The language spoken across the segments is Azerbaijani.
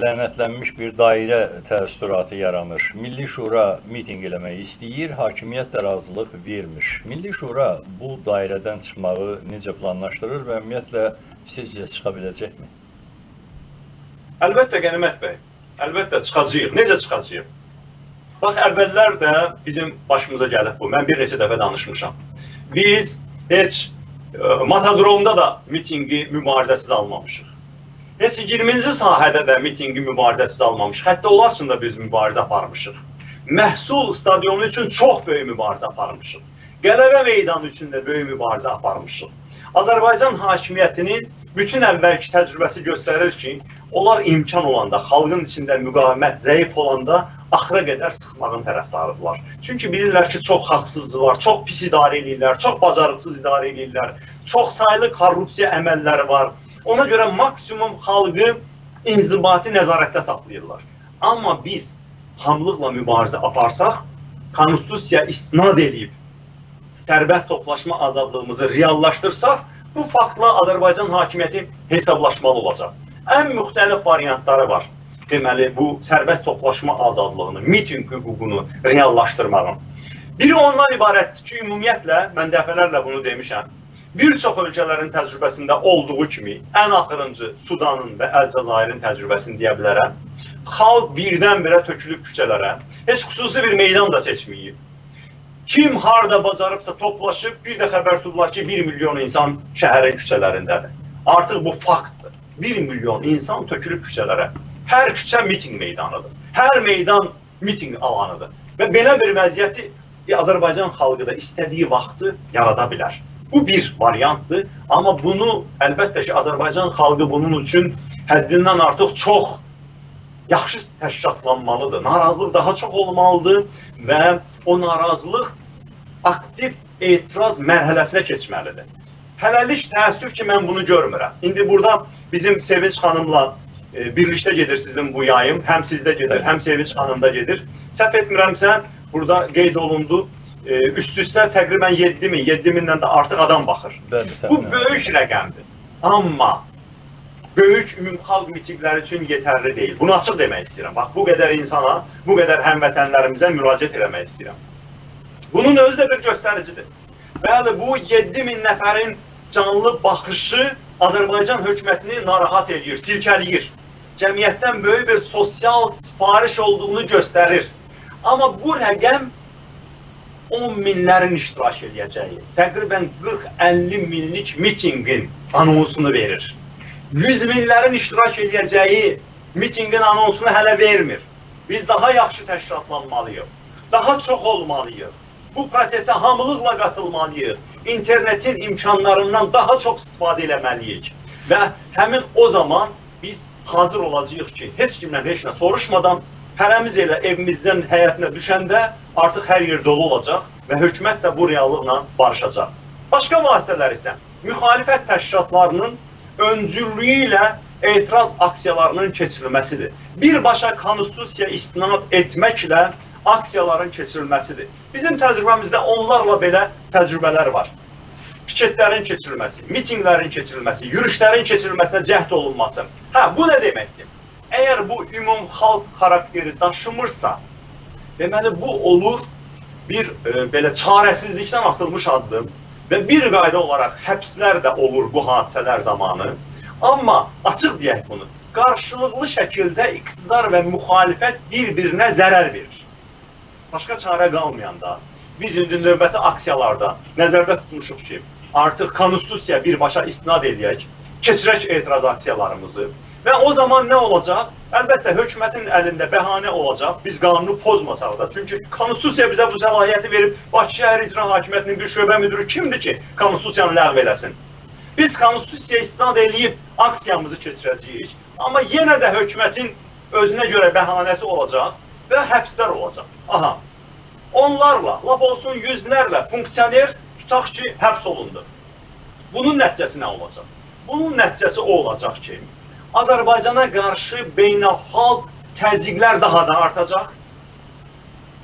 lənətlənmiş bir dairə təəssüratı yaranır. Milli Şura mitinq eləmək istəyir, hakimiyyət də razılıq vermir. Milli Şura bu dairədən çıxmağı necə planlaşdırır və ümumiyyətlə sizcə çıxa biləcəkmi? Əlbəttə Qənimət bəy, əlbəttə çıxacağıq. Necə çıxacağıq? Bax, əvvəllər də bizim başımıza gəlib bu. Mən bir neçə dəfə danışmışam. Biz heç ə, Matadromda da mitinqi mübarizəsiz almamışıq. Heç 20-ci sahədə də mitinqi mübarizəsiz almamışıq. Hətta onlar üçün də biz mübarizə aparmışıq. Məhsul stadionu üçün çox böyük mübarizə aparmışıq. Qələbə meydanı üçün də böyük mübarizə aparmışıq. Azərbaycan hakimiyyətinin bütün əvvəlki təcrübəsi göstərir ki, onlar imkan olanda, xalqın içində müqavimət zəif olanda axıra qədər sıxmağın tərəfdarıdırlar. Çünki bilirlər ki, çox haqsızlığı var, çox pis idarə edirlər, çox bacarıqsız idarə edirlər, çox saylı korrupsiya əməlləri var Ona görə maksimum xalqı inzibati nəzarətdə saxlayırlar. Amma biz hamlıqla mübarizə aparsaq, konstitusiya istinad edib sərbəst toplaşma azadlığımızı reallaşdırsaq, bu faktla Azərbaycan hakimiyyəti hesablaşmalı olacaq. Ən müxtəlif variantları var. Deməli, bu sərbəst toplaşma azadlığını, miting hüququnu reallaşdırmağın. Biri ondan ibarətdir ki, ümumiyyətlə, mən dəfələrlə bunu demişəm, bir çox ölkələrin təcrübəsində olduğu kimi ən axırıncı Sudanın və Əlcəzairin təcrübəsini deyə bilərəm. Xalq birdən-birə tökülüb küçələrə, heç xüsusi bir meydan da seçməyib. Kim harda bacarıbsa toplaşıb, bir də xəbər tutdular ki, 1 milyon insan şəhərin küçələrindədir. Artıq bu faktdır. 1 milyon insan tökülüb küçələrə. Hər küçə miting meydanıdır. Hər meydan miting alanıdır. Və belə bir vəziyyəti Azərbaycan xalqı da istədiyi vaxtı yarada bilər. Bu bir variantdır. Amma bunu əlbəttə ki, Azərbaycan xalqı bunun üçün həddindən artıq çox yaxşı təşkilatlanmalıdır. Narazılıq daha çox olmalıdır və o narazılıq aktiv etiraz mərhələsinə keçməlidir. Hələlik təəssüf ki, mən bunu görmürəm. İndi burada bizim Sevinç xanımla e, birlikdə gedir sizin bu yayım. Həm sizdə gedir, həm Sevinç xanımda gedir. Səhv etmirəmsə, burada qeyd olundu üst-üstə təqribən 7 min, 7 mindən də artıq adam baxır. Bəli, Bu böyük rəqəmdir. Amma böyük ümumxalq mitinqləri üçün yetərli deyil. Bunu açıq demək istəyirəm. Bax, bu qədər insana, bu qədər həmvətənlərimizə müraciət eləmək istəyirəm. Bunun özü də bir göstəricidir. Bəli, bu 7 min nəfərin canlı baxışı Azərbaycan hökumətini narahat edir, silkələyir. Cəmiyyətdən böyük bir sosial sifariş olduğunu göstərir. Amma bu rəqəm 10 minlərin iştirak edəcəyi, təqribən 40-50 minlik mitinqin anonsunu verir. 100 minlərin iştirak edəcəyi mitinqin anonsunu hələ vermir. Biz daha yaxşı təşkilatlanmalıyıq, daha çox olmalıyıq. Bu prosesə hamılıqla qatılmalıyıq. İnternetin imkanlarından daha çox istifadə eləməliyik. Və həmin o zaman biz hazır olacağıq ki, heç kimdən heç nə soruşmadan hərəmiz elə evimizdən həyətinə düşəndə artıq hər yer dolu olacaq və hökumət də bu reallıqla barışacaq. Başqa vasitələr isə müxalifət təşkilatlarının öncüllüyü ilə etiraz aksiyalarının keçirilməsidir. Birbaşa konstitusiya istinad etməklə aksiyaların keçirilməsidir. Bizim təcrübəmizdə onlarla belə təcrübələr var. Piketlərin keçirilməsi, mitinqlərin keçirilməsi, yürüşlərin keçirilməsinə cəhd olunması. Hə, bu nə deməkdir? Əgər bu ümum xalq xarakteri daşımırsa, deməli bu olur bir e, belə çarəsizlikdən atılmış addım və bir qayda olaraq həbslər də olur bu hadisələr zamanı. Amma açıq deyək bunu, qarşılıqlı şəkildə iqtidar və müxalifət bir-birinə zərər verir. Başqa çarə qalmayanda biz indi növbəti aksiyalarda nəzərdə tutmuşuq ki, artıq konstitusiya birbaşa istinad edək, keçirək etiraz aksiyalarımızı Və o zaman nə olacaq? Əlbəttə, hökumətin əlində bəhanə olacaq, biz qanunu pozmasaq da. Çünki Konstitusiya bizə bu səlahiyyəti verib, Bakı şəhər icra hakimiyyətinin bir şöbə müdürü kimdir ki, Konstitusiyanı ləğv eləsin? Biz Konstitusiyaya istinad eləyib aksiyamızı keçirəcəyik, amma yenə də hökumətin özünə görə bəhanəsi olacaq və həbslər olacaq. Aha, onlarla, lap olsun yüzlərlə funksioner tutaq ki, həbs olundu. Bunun nəticəsi nə olacaq? Bunun nəticəsi o olacaq ki, Azərbaycana qarşı beynəlxalq təzyiqlər daha da artacaq.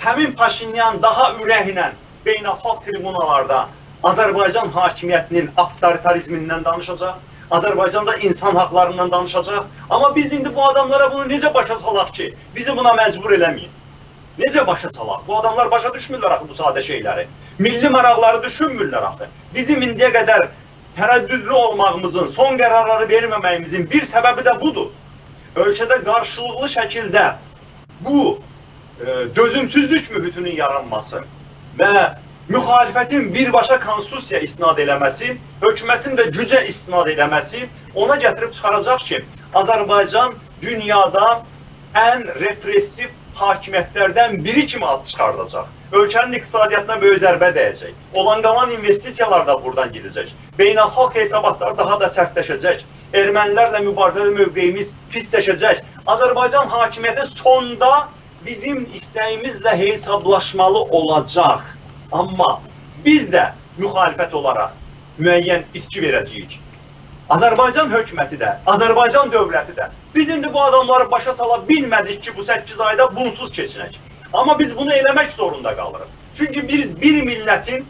Həmin Paşinyan daha ürəklə beynəlxalq tribunalarda Azərbaycan hakimiyyətinin avtoritarizmindən danışacaq. Azərbaycanda insan haqlarından danışacaq. Amma biz indi bu adamlara bunu necə başa salaq ki, bizi buna məcbur eləməyin. Necə başa salaq? Bu adamlar başa düşmürlər axı bu sadə şeyləri. Milli maraqları düşünmürlər axı. Bizim indiyə qədər tərəddüdlü olmağımızın, son qərarları verməməyimizin bir səbəbi də budur. Ölkədə qarşılıqlı şəkildə bu e, dözümsüzlük mühitinin yaranması və müxalifətin birbaşa konstitusiya istinad eləməsi, hökumətin də gücə istinad eləməsi ona gətirib çıxaracaq ki, Azərbaycan dünyada ən repressiv hakimiyyətlərdən biri kimi ad çıxardacaq. Ölkənin iqtisadiyyatına böyük zərbə dəyəcək. Olan qalan investisiyalar da buradan gedəcək. Beynəlxalq hesabatlar daha da sərtləşəcək. Ermənilərlə mübarizədə mövqeyimiz pisləşəcək. Azərbaycan hakimiyyəti sonda bizim istəyimizlə hesablaşmalı olacaq. Amma biz də müxalifət olaraq müəyyən itki verəcəyik. Azərbaycan hökuməti də, Azərbaycan dövləti də biz indi bu adamları başa sala bilmədik ki, bu 8 ayda bunsuz keçinək. Amma biz bunu eləmək zorunda qalırıq. Çünki bir, bir millətin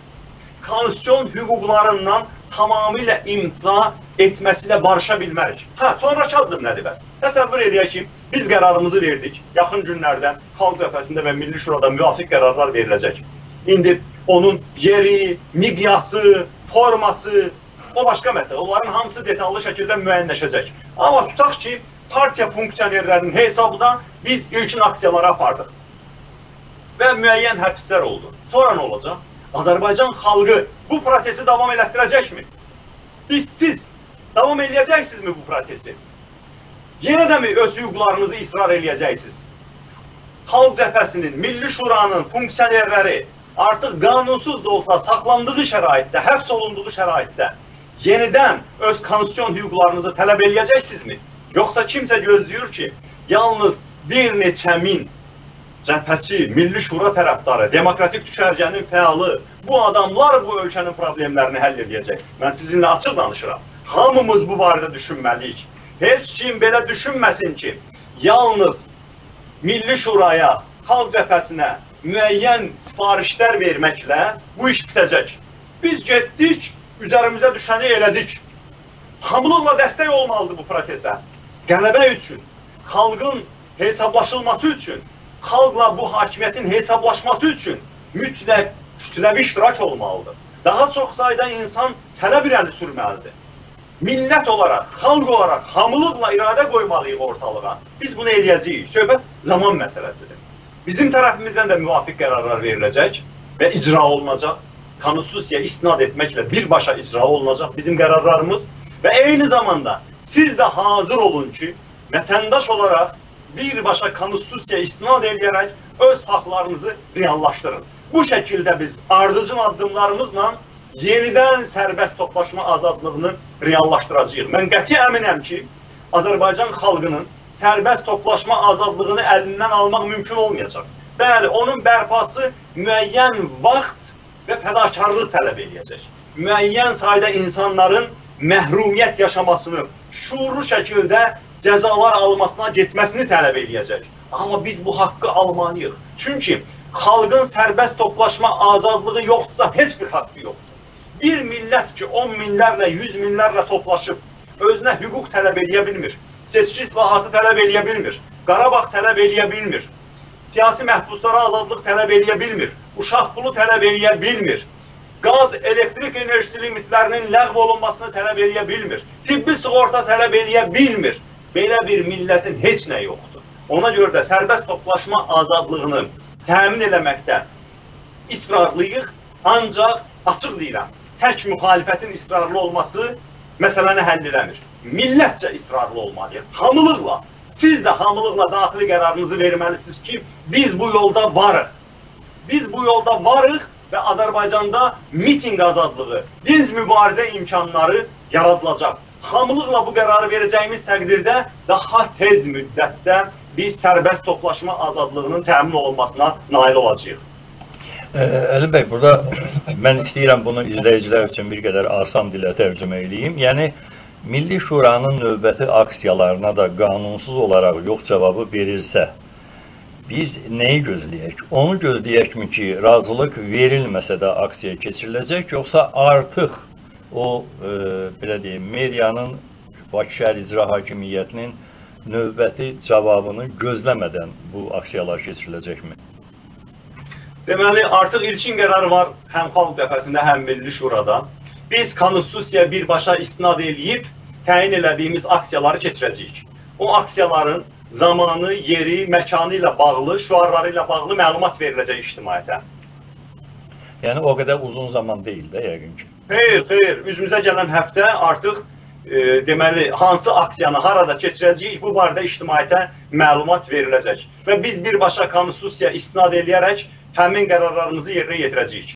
konstitusiyon hüquqlarından tamamilə imtina etməsilə barışa bilmərik. Hə, sonraki addım nədir bəs? Təsəvvür eləyək ki, biz qərarımızı verdik. Yaxın günlərdə Xalq Cəbhəsində və Milli Şurada müvafiq qərarlar veriləcək. İndi onun yeri, miqyası, forması, o başqa məsələ. Onların hamısı detallı şəkildə müəyyənləşəcək. Amma tutaq ki, partiya funksionerlərinin hesabına biz ilkin aksiyalara apardıq. Və müəyyən həbslər oldu. Sonra nə olacaq? Azərbaycan xalqı bu prosesi davam elətdirəcəkmi? Biz siz davam eləyəcəksinizmi bu prosesi? Yenə də mi öz hüquqlarınızı israr eləyəcəksiniz? Xalq cəbhəsinin, Milli Şuranın funksionerləri artıq qanunsuz da olsa saxlandığı şəraitdə, həbs olunduğu şəraitdə yenidən öz konstitusiyon hüquqlarınızı tələb eləyəcəksinizmi? Yoxsa kimsə gözləyir ki, yalnız bir neçə min cəbhəçi, Milli Şura tərəfdarı, demokratik düşərgənin fəalı, bu adamlar bu ölkənin problemlərini həll edəcək. Mən sizinlə açıq danışıram. Hamımız bu barədə düşünməliyik. Heç kim belə düşünməsin ki, yalnız Milli Şuraya, Xalq cəbhəsinə müəyyən sifarişlər verməklə bu iş bitəcək. Biz getdik, üzərimizə düşəni elədik. Hamılıqla dəstək olmalıdır bu prosesə. Qələbə üçün, xalqın hesablaşılması üçün, xalqla bu hakimiyyətin hesablaşması üçün mütləq kütləvi iştirak olmalıdır. Daha çox sayda insan tələb irəli sürməlidir. Millət olaraq, xalq olaraq hamılıqla iradə qoymalıyıq ortalığa. Biz bunu eləyəcəyik. Söhbət zaman məsələsidir. Bizim tərəfimizdən də müvafiq qərarlar veriləcək və icra olunacaq. Konstitusiya istinad etməklə birbaşa icra olunacaq bizim qərarlarımız və eyni zamanda siz də hazır olun ki, vətəndaş olaraq birbaşa konstitusiyaya istinad edərək öz haqlarınızı reallaşdırın. Bu şəkildə biz ardıcıl addımlarımızla yenidən sərbəst toplaşma azadlığını reallaşdıracağıq. Mən qəti əminəm ki, Azərbaycan xalqının sərbəst toplaşma azadlığını əlindən almaq mümkün olmayacaq. Bəli, onun bərpası müəyyən vaxt və fədakarlıq tələb edəcək. Müəyyən sayda insanların məhrumiyyət yaşamasını, şuurlu şəkildə cəzalar almasına getməsini tələb edəcək. Amma biz bu haqqı almalıyıq. Çünki xalqın sərbəst toplaşma azadlığı yoxdursa, heç bir haqqı yoxdur. Bir millət ki, 10 minlərlə, 100 minlərlə toplaşıb, özünə hüquq tələb edə bilmir, seçki islahatı tələb edə bilmir, Qarabağ tələb edə bilmir, siyasi məhbuslara azadlıq tələb edə bilmir, uşaq pulu tələb edə bilmir, qaz, elektrik enerjisi limitlərinin ləğv olunmasını tələb edə bilmir, tibbi sığorta tələb edə bilmir. Belə bir millətin heç nə yoxdur. Ona görə də sərbəst toplaşma azadlığını təmin eləməkdə israrlıyıq, ancaq açıq deyirəm, tək müxalifətin israrlı olması məsələni həll eləmir. Millətcə israrlı olmalıyıq, hamılıqla. Siz də hamılıqla daxili qərarınızı verməlisiniz ki, biz bu yolda varıq. Biz bu yolda varıq və Azərbaycanda miting azadlığı, dinc mübarizə imkanları yaradılacaq. Hamılıqla bu qərarı verəcəyimiz təqdirdə daha tez müddətdə biz sərbəst toplaşma azadlığının təmin olunmasına nail olacağıq. Əli bəy, burada mən istəyirəm bunu izləyicilər üçün bir qədər asan dilə tərcümə edeyim. Yəni Milli Şuranın növbəti aksiyalarına da qanunsuz olaraq yox cavabı verilsə, biz nəyi gözləyək? Onu gözləyəkmi ki, razılıq verilməsə də aksiya keçiriləcək, yoxsa artıq o e, belə deyim, medianın Bakı şəhər icra hakimiyyətinin növbəti cavabını gözləmədən bu aksiyalar keçiriləcəkmi? Deməli, artıq ilkin qərar var həm xalq dəfəsində, həm Milli Şurada. Biz konstitusiyaya birbaşa istinad eləyib təyin elədiyimiz aksiyaları keçirəcəyik. O aksiyaların zamanı, yeri, məkanı ilə bağlı, şüarları ilə bağlı məlumat veriləcək ictimaiyyətə. Yəni o qədər uzun zaman deyil də yəqin ki. Xeyr, xeyr, üzümüzə gələn həftə artıq e, deməli hansı aksiyanı harada keçirəcəyik bu barədə ictimaiyyətə məlumat veriləcək və biz birbaşa konstitusiyaya istinad eləyərək həmin qərarlarımızı yerinə yetirəcəyik.